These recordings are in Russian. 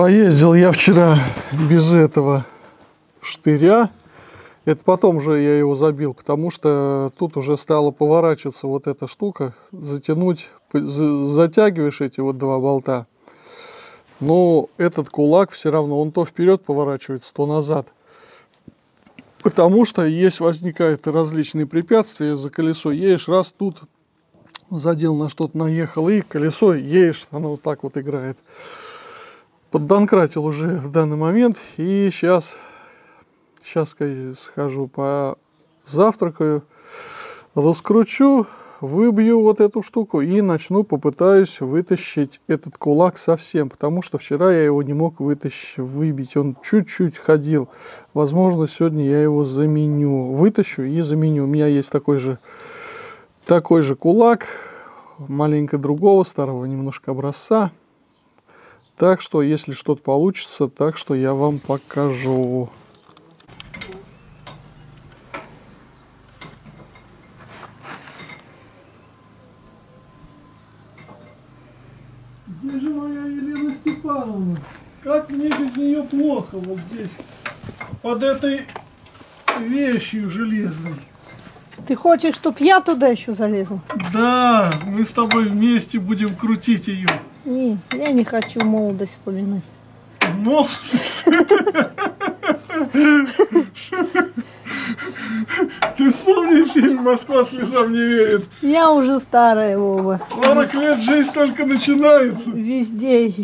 Поездил я вчера без этого штыря. Это потом же я его забил, потому что тут уже стала поворачиваться вот эта штука, затянуть, затягиваешь эти вот два болта. Но этот кулак все равно, он то вперед поворачивается, то назад. Потому что есть, возникают различные препятствия за колесо. Едешь раз тут задел на что-то наехал, и колесо едешь, оно вот так вот играет. Поддонкратил уже в данный момент, и сейчас, сейчас схожу по завтракаю, раскручу, выбью вот эту штуку и начну, попытаюсь вытащить этот кулак совсем, потому что вчера я его не мог вытащить, выбить, он чуть-чуть ходил. Возможно, сегодня я его заменю, вытащу и заменю. У меня есть такой же такой же кулак, маленько другого, старого немножко образца. Так что, если что-то получится, так что я вам покажу. Где же моя Елена Степановна? Как мне без нее плохо вот здесь, под этой вещью железной. Ты хочешь, чтобы я туда еще залезла? Да, мы с тобой вместе будем крутить ее. Не, я не хочу молодость вспоминать. Молодость? Ты вспомни фильм «Москва слезам не верит». Я уже старая, Вова. 40 лет жизнь только начинается. Везде.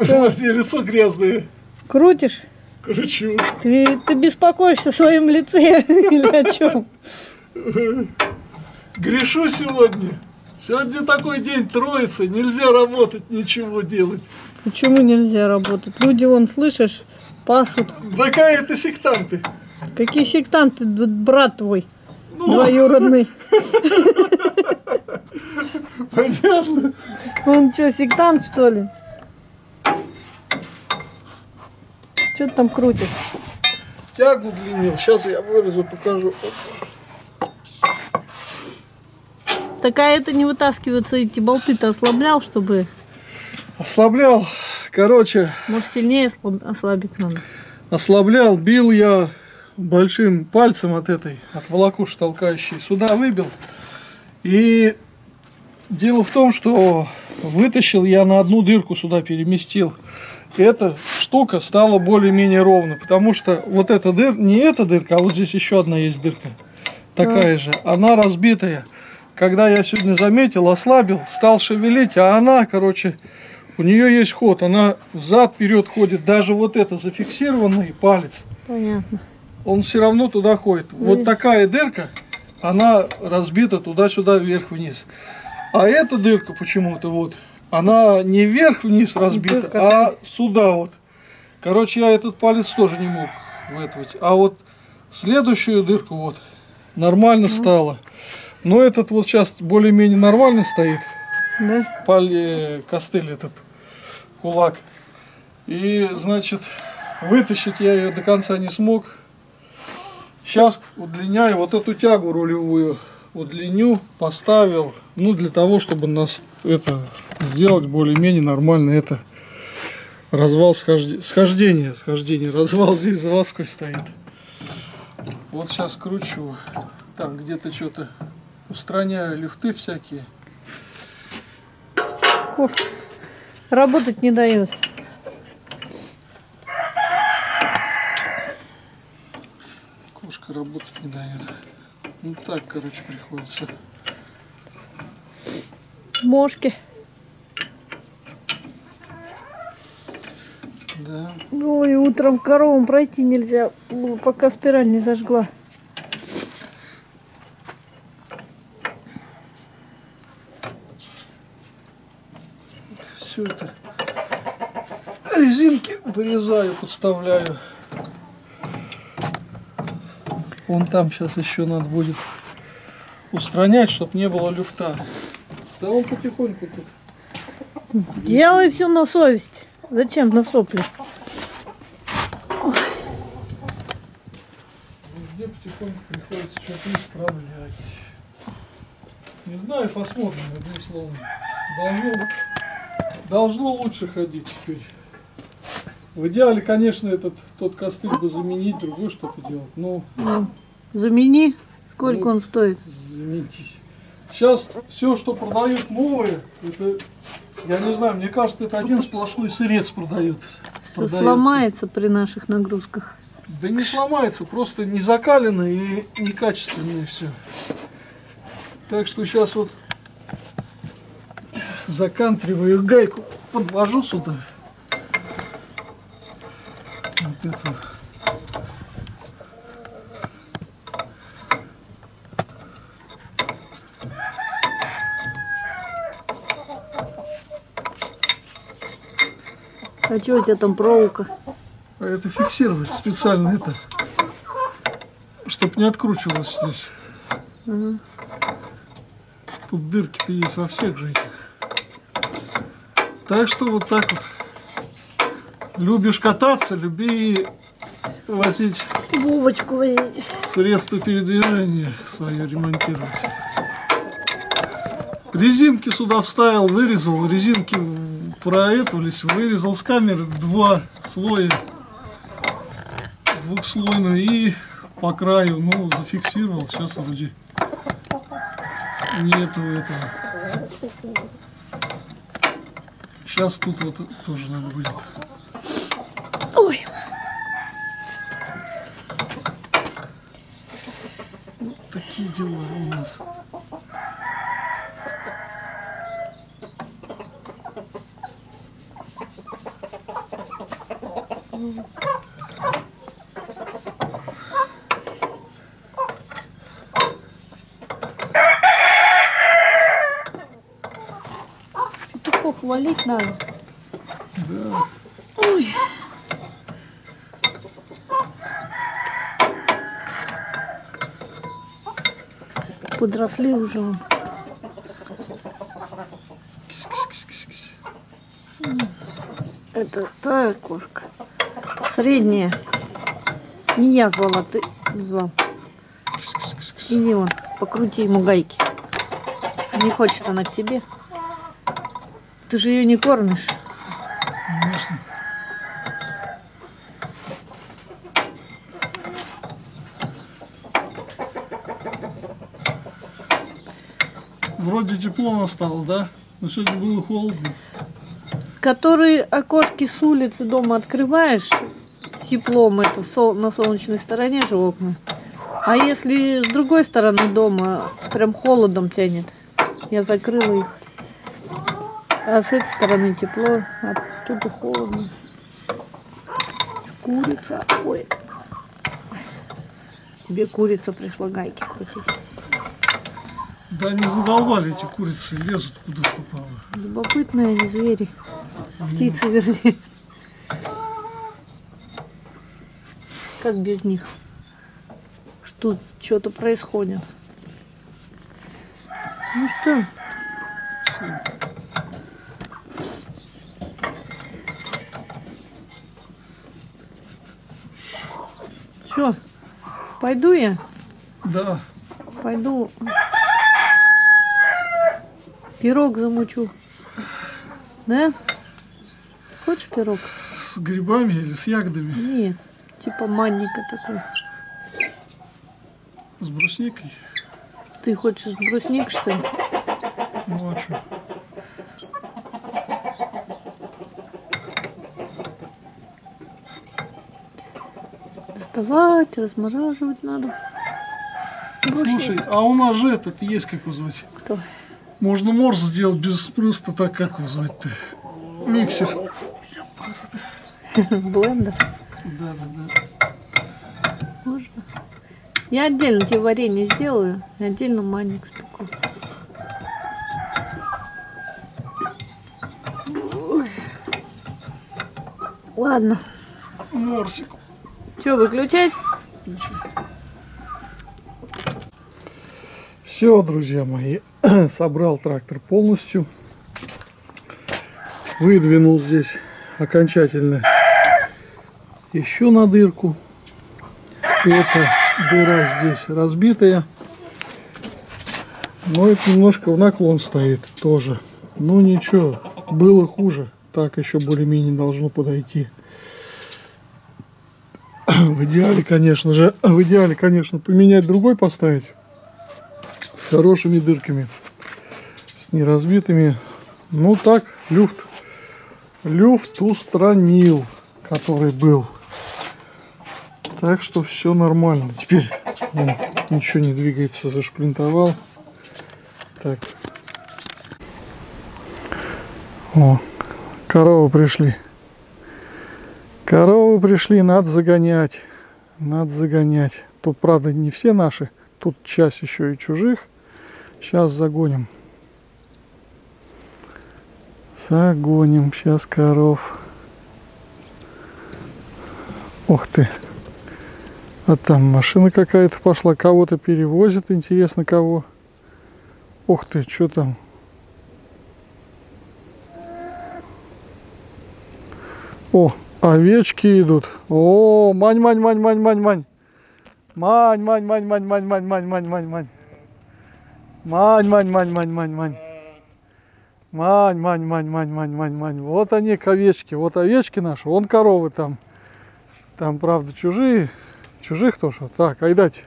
Смотри, лицо грязное. Крутишь? Кручу. Ты, ты беспокоишься о своем лице или о чем? Грешу сегодня. Сегодня такой день троицы, нельзя работать, ничего делать. Почему нельзя работать? Люди, вон, слышишь, пашут. Да какие это сектанты? Какие сектанты, брат твой, ну. двоюродный. Понятно. Он что, сектант, что ли? Что ты там крутишь? Тягу длинил. Сейчас я вылезу, покажу. Такая это не вытаскивается, эти болты-то ослаблял, чтобы... Ослаблял. Короче... Может, сильнее ослабить надо? Ослаблял, бил я большим пальцем от этой, от волокуши толкающей. Сюда выбил. И дело в том, что вытащил я на одну дырку сюда, переместил эта штука стала более-менее ровно, потому что вот эта дырка, не эта дырка, а вот здесь еще одна есть дырка, такая а. же, она разбитая. Когда я сегодня заметил, ослабил, стал шевелить, а она, короче, у нее есть ход, она взад-вперед ходит, даже вот это зафиксированный палец. Понятно. Он все равно туда ходит. Ну, вот такая дырка, она разбита туда-сюда, вверх-вниз. А эта дырка почему-то вот она не вверх-вниз разбита, а сюда вот. Короче, я этот палец тоже не мог вытворить. А вот следующую дырку вот нормально ну. стало. Но этот вот сейчас более-менее нормально стоит. Да? Пали, костыль этот, кулак. И, значит, вытащить я ее до конца не смог. Сейчас удлиняю вот эту тягу рулевую удлиню, поставил, ну, для того, чтобы нас это сделать более-менее нормально, это развал схождения, схождение, схождение, развал здесь заводской стоит. Вот сейчас кручу, там где-то что-то устраняю лифты всякие. Ох, работать не дает. Кошка работать не дает. Ну так, короче, приходится. Мошки. Да. Ой, утром коровам пройти нельзя, пока спираль не зажгла. Все это резинки вырезаю, подставляю. Вон там сейчас еще надо будет устранять, чтобы не было люфта. Да он потихоньку тут. Делай все на совесть. Зачем на сопли? Везде потихоньку приходится что-то исправлять. Не знаю, посмотрим, одним словом. Должно, должно лучше ходить теперь. В идеале, конечно, этот тот костыль бы заменить, другой что-то делать. Но Ну, замени. Сколько Ну. он стоит? заменитесь. Сейчас все, что продают новые, это, я не знаю, мне кажется, это один сплошной сырец продают. Продается. сломается при наших нагрузках. Да не сломается, просто не закалено и некачественное все. Так что сейчас вот закантриваю гайку, подвожу сюда. Вот эту. А что у тебя там проволока? А это фиксировать специально это, чтобы не откручивалось здесь. Ага. Тут дырки-то есть во всех же этих. Так что вот так вот. Любишь кататься, люби возить Бубочку средства передвижения свое ремонтировать. Резинки сюда вставил, вырезал, резинки проэтовались, вырезал с камеры два слоя, двухслойную и по краю, ну, зафиксировал, сейчас вроде нету этого. Сейчас тут вот тоже надо будет. Ой. Такие дела у нас. Валить надо. Да. Ой. Подросли уже. вон. Кись-кись-кись-кись. Это та кошка. Средняя. Не я звала, ты звал. Иди вон, покрути ему гайки. Не хочет она к тебе. Ты же ее не кормишь. Конечно. Вроде тепло настало, да? Но сегодня было холодно. Которые окошки с улицы дома открываешь, теплом это сол- на солнечной стороне же окна. А если с другой стороны дома прям холодом тянет, я закрыла их. А с этой стороны тепло, а тут холодно. Курица. Ой. Тебе курица пришла гайки крутить. Да не задолбали эти курицы, лезут куда попало. Любопытные они звери. Птицы, вернее. Как без них? Что что-то происходит. Ну что? Что? Пойду я? Да, Пойду. Пирог замучу. Да? Хочешь пирог? с грибами или с ягодами, Нет. Типа манника такой. с брусникой. Ты хочешь брусник, что ли? Ну а что? Доставать, размораживать надо. Слушай, а у нас же этот есть, как его звать? Кто? Можно морс сделать без просто так, как его звать-то? Миксер. Я просто... Блендер. Да, да, да. Можно. Я отдельно тебе варенье сделаю, и отдельно манник спеку. Ладно. Морсик. Что, выключать? Все, друзья мои, собрал трактор полностью. Выдвинул здесь окончательно еще на дырку. Эта дыра здесь разбитая. Но это немножко в наклон стоит тоже. Ну ничего, было хуже. Так еще более-менее должно подойти. В идеале, конечно же, в идеале, конечно, поменять другой поставить. С хорошими дырками. С неразбитыми. Ну так, люфт. Люфт устранил, который был. Так что все нормально. Теперь вон, ничего не двигается, зашплинтовал. Так. О, коровы пришли. Коровы пришли, надо загонять. Надо загонять. Тут, правда, не все наши. Тут часть еще и чужих. Сейчас загоним. Загоним сейчас коров. Ух ты. А там машина какая-то пошла. Кого-то перевозит. Интересно, кого. Ух ты, что там? О, овечки идут. О, мань, мань, мань, мань, мань, мань. Мань, мань, мань, мань, мань, мань, мань, мань, мань, мань. Мань, мань, мань, мань, мань, мань. Мань, мань, мань, мань, мань, мань, мань. Вот они, овечки. Вот овечки наши, вон коровы там. Там, правда, чужие. Чужих тоже. Так, айдать.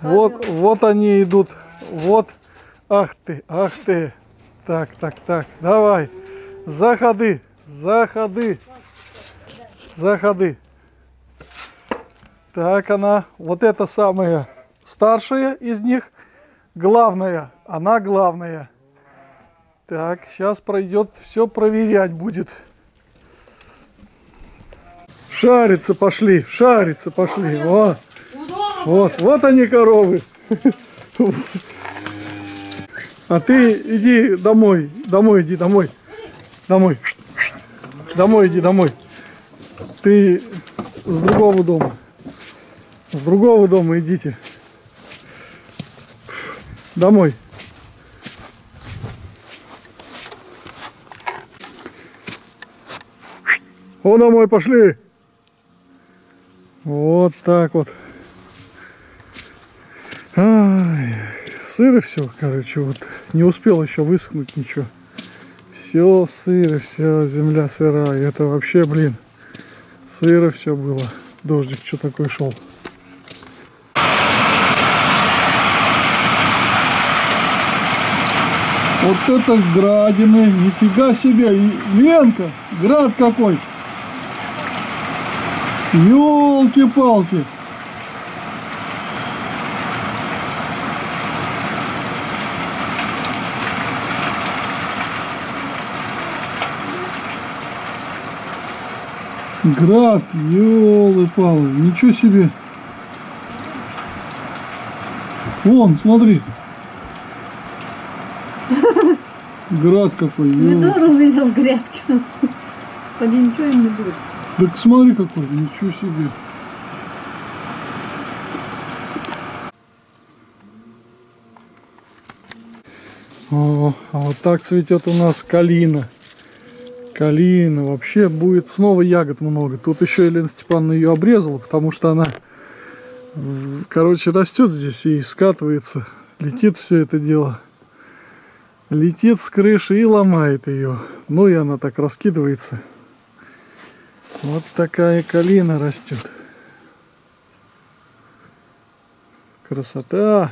Вот, вот они идут. Вот. Ах ты, ах ты. Так, так, так. Давай. Заходы, заходы. Заходы. Так, она, вот эта самая старшая из них, главная, она главная. Так, сейчас пройдет, все проверять будет. Шариться пошли, шариться пошли. Вот, вот, вот они коровы. А ты иди домой, домой иди, домой, домой, домой иди, домой. Ты с другого дома, с другого дома идите. Домой. О, домой пошли. Вот так вот. Ай, сыро все, короче, вот не успел еще высохнуть ничего. Все сыро, все, земля сырая. Это вообще, блин, сыро все было. Дождик что такой шел. Вот это градины, нифига себе, Ленка, град какой. Ёлки-палки. Град, ёлы-палы, ничего себе. Вон, смотри. Град какой. Помидоры у меня в грядке. Поди ничего не будет. Так смотри какой, ничего себе. О, а вот так цветет у нас калина. Калина. Вообще будет снова ягод много. Тут еще Елена Степановна ее обрезала, потому что она, короче, растет здесь и скатывается. Летит все это дело. Летит с крыши и ломает ее. Ну и она так раскидывается. Вот такая калина растет. Красота.